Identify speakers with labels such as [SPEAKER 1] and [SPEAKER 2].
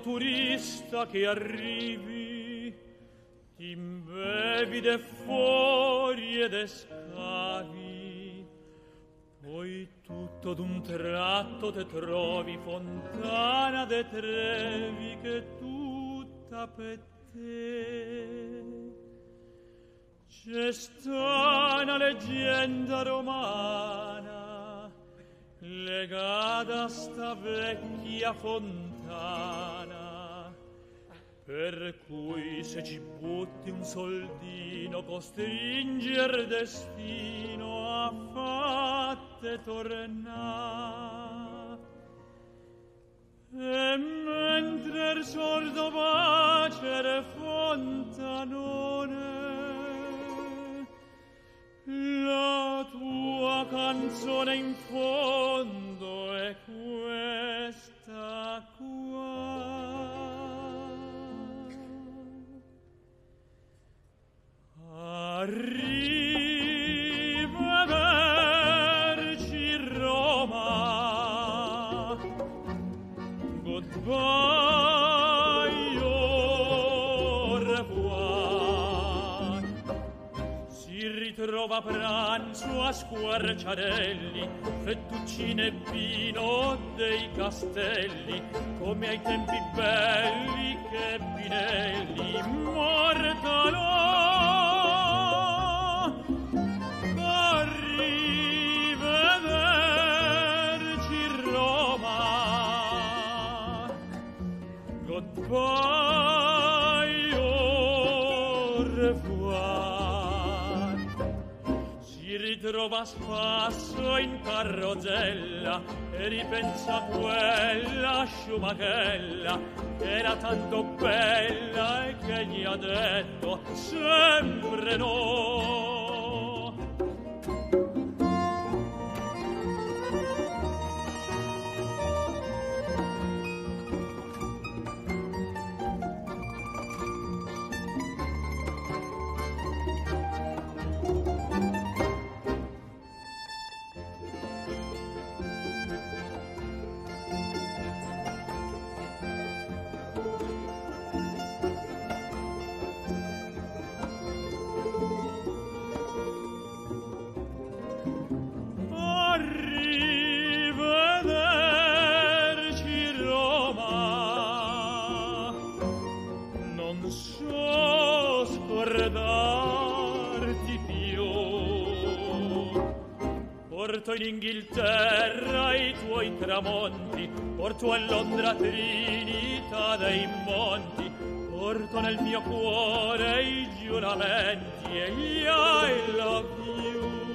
[SPEAKER 1] Turista che arrivi, imbevi de fuori e de scavi, poi tutto d'un tratto te trovi fontana de trevi che tutta per te. C'è sta leggenda romana legata sta vecchia fontana per cui se ci butti un soldino costringe destino a fatte tornare canzone in fondo è questa qua. Arrivederci Si ritrova a pranzo a squarciarelli, fettuccine e vino dei castelli, come ai tempi belli che Pinelli mortalò. Arrivederci Roma. Goodbye, au revoir. Si ritrova a spasso in carrozzella e ripensa a quella sciumachella che era tanto bella e che gli ha detto sempre no. Porto in Inghilterra i tuoi tramonti, porto a Londra Trinità dei monti, porto nel mio cuore i giuramenti e gli I love you.